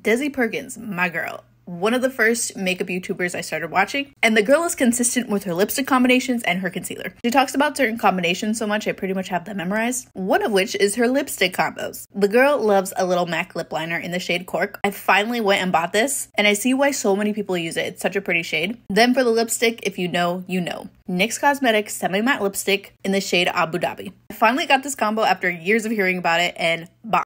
Desi Perkins, my girl one of the first makeup YouTubers I started watching, and the girl is consistent with her lipstick combinations and her concealer. She talks about certain combinations so much I pretty much have them memorized, one of which is her lipstick combos. The girl loves a little MAC lip liner in the shade Cork. I finally went and bought this, and I see why so many people use it. It's such a pretty shade. Then for the lipstick, if you know, you know. NYX Cosmetics Semi Matte Lipstick in the shade Abu Dhabi. I finally got this combo after years of hearing about it and bomb.